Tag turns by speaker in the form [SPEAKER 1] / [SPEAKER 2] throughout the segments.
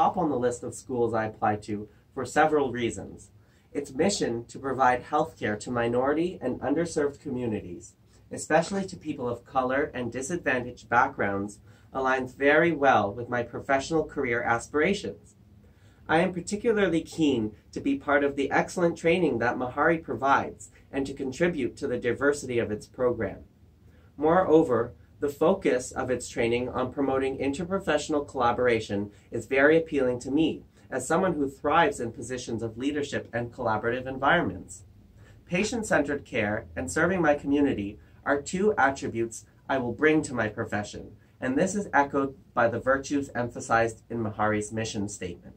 [SPEAKER 1] top on the list of schools I applied to for several reasons. Its mission to provide healthcare to minority and underserved communities, especially to people of color and disadvantaged backgrounds, aligns very well with my professional career aspirations. I am particularly keen to be part of the excellent training that Meharry provides and to contribute to the diversity of its program. Moreover, the focus of its training on promoting interprofessional collaboration is very appealing to me as someone who thrives in positions of leadership and collaborative environments. Patient centered care and serving my community are two attributes I will bring to my profession, and this is echoed by the virtues emphasized in Meharry's mission statement.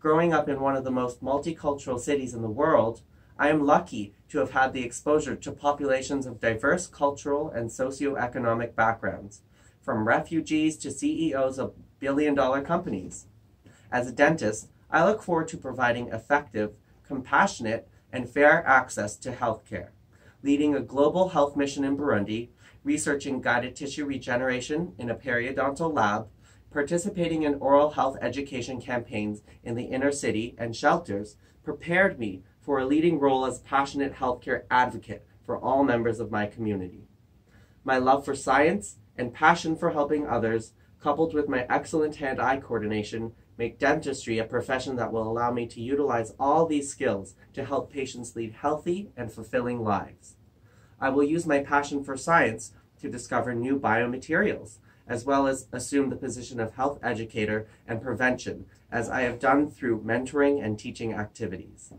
[SPEAKER 1] Growing up in one of the most multicultural cities in the world, I am lucky to have had the exposure to populations of diverse cultural and socioeconomic backgrounds, from refugees to CEOs of billion dollar companies. As a dentist, I look forward to providing effective, compassionate, and fair access to healthcare, leading a global health mission in Burundi, researching guided tissue regeneration in a periodontal lab, participating in oral health education campaigns in the inner city and shelters prepared me for a leading role as passionate healthcare advocate for all members of my community. My love for science and passion for helping others, coupled with my excellent hand-eye coordination, make dentistry a profession that will allow me to utilize all these skills to help patients lead healthy and fulfilling lives. I will use my passion for science to discover new biomaterials, as well as assume the position of health educator and prevention, as I have done through mentoring and teaching activities.